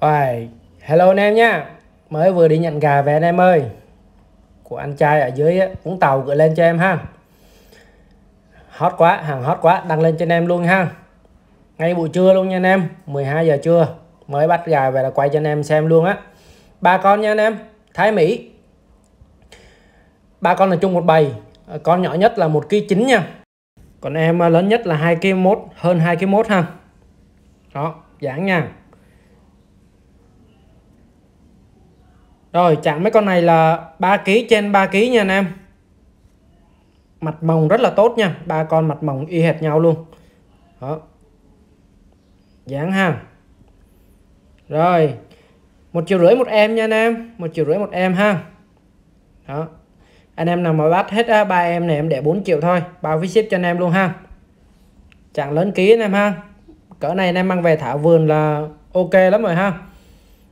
Rồi, hello anh em nha Mới vừa đi nhận gà về anh em ơi. Của anh trai ở dưới Vũng Tàu gửi lên cho em ha. Hot quá, hàng hot quá Đăng lên cho anh em luôn ha. Ngay buổi trưa luôn nha anh em 12 giờ trưa. Mới bắt gà về là quay cho anh em xem luôn á. Ba con nha anh em Thái Mỹ. Ba con là chung một bầy Con nhỏ nhất là 1 kg 9 nha. Còn em lớn nhất là 2 kg 1 Hơn 2 kg 1 ha. Đó, giảng nha. Rồi chặn mấy con này là 3 kg trên 3 kg nha anh em. Mặt mồng rất là tốt nha, ba con mặt mồng y hệt nhau luôn. Đó. Dáng ha. Rồi. Một triệu rưỡi một em nha anh em, một triệu rưỡi một em ha. Đó. Anh em nào mà bắt hết ba em này em để 4 triệu thôi, bao phí ship cho anh em luôn ha. Chẳng lớn ký anh em ha. Cỡ này anh em mang về thả vườn là ok lắm rồi ha.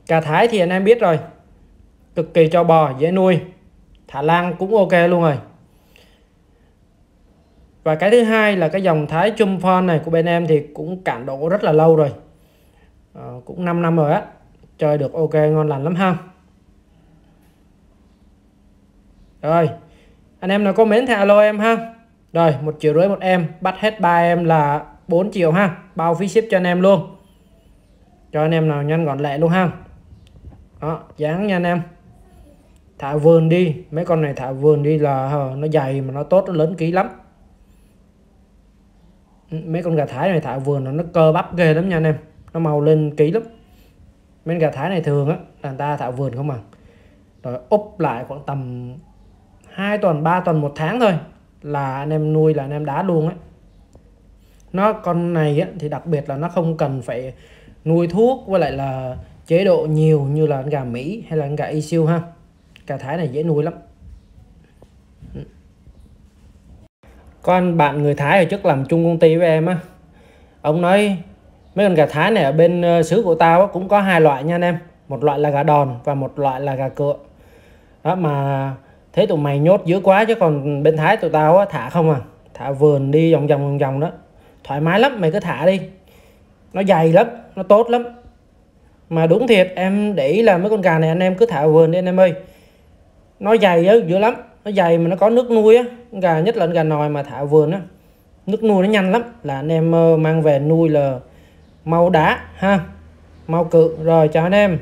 Cà thái thì anh em biết rồi, cực kỳ cho bò dễ nuôi. Thả lan cũng ok luôn rồi. Và cái thứ hai là cái dòng thái chum phon này của bên em thì cũng cản độ rất là lâu rồi. À, cũng 5 năm rồi á. Chơi được ok ngon lành lắm ha. Rồi anh em nào có mến thì alo em ha. Rồi một triệu rưỡi một em. Bắt hết ba em là 4 triệu ha. Bao phí ship cho anh em luôn. Cho anh em nào nhanh gọn lẹ luôn ha. Đó dán nha anh em thả vườn đi. Mấy con này thả vườn đi là nó dày mà nó tốt nó lớn ký lắm. Ừ, mấy con gà thái này thả vườn nó cơ bắp ghê lắm nha anh em. Nó màu lên ký lắm. Mấy gà thái này thường á là người ta thả vườn không à. Rồi úp lại khoảng tầm 2 tuần 3 tuần một tháng thôi là anh em nuôi là anh em đá luôn á. Nó con này á, thì đặc biệt là nó không cần phải nuôi thuốc với lại là chế độ nhiều như là gà Mỹ hay là gà siêu ha cà thái này dễ nuôi lắm. Ừ. Con bạn người Thái ở trước làm chung công ty với em á ông nói mấy con gà Thái này ở bên ờ, xứ của tao cũng có hai loại nha anh em. Một loại là gà đòn và một loại là gà cựa. Đó mà thế tụi mày nhốt dữ quá chứ còn bên Thái tụi tao á, thả không à. Thả vườn đi vòng vòng vòng vòng đó. Thoải mái lắm mày cứ thả đi. Nó dày lắm nó tốt lắm. Mà đúng thiệt em để ý là mấy con gà này anh em cứ thả vườn đi anh em ơi nó dày á, dữ lắm. Nó dày mà nó có nước nuôi á. Gà nhất là gà nòi mà thả vườn á. Nước nuôi nó nhanh lắm. Là anh em ờ, mang về nuôi là mau đá, ha. Mau cự. Rồi, chào anh em.